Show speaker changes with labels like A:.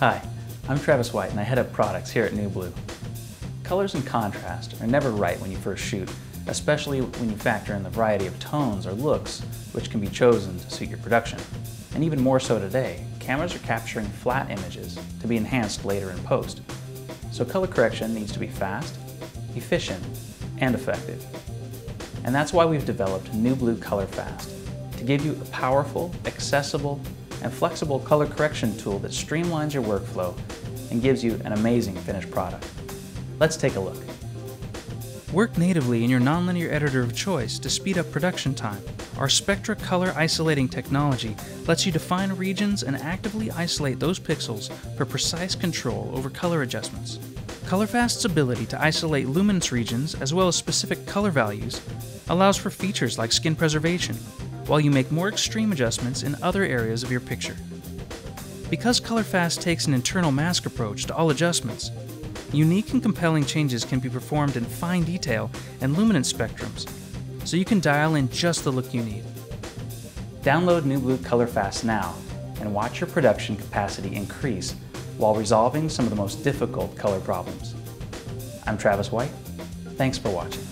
A: Hi, I'm Travis White and I head up products here at NewBlue. Colors and contrast are never right when you first shoot, especially when you factor in the variety of tones or looks which can be chosen to suit your production. And even more so today, cameras are capturing flat images to be enhanced later in post. So color correction needs to be fast, efficient, and effective. And that's why we've developed NewBlue Color Fast to give you a powerful, accessible, and flexible color correction tool that streamlines your workflow and gives you an amazing finished product. Let's take a look.
B: Work natively in your nonlinear editor of choice to speed up production time. Our Spectra color isolating technology lets you define regions and actively isolate those pixels for precise control over color adjustments. ColorFast's ability to isolate luminance regions as well as specific color values allows for features like skin preservation, while you make more extreme adjustments in other areas of your picture. Because ColorFast takes an internal mask approach to all adjustments, unique and compelling changes can be performed in fine detail and luminance spectrums, so you can dial in just the look you need.
A: Download NewBlue ColorFast now and watch your production capacity increase while resolving some of the most difficult color problems. I'm Travis White. Thanks for watching.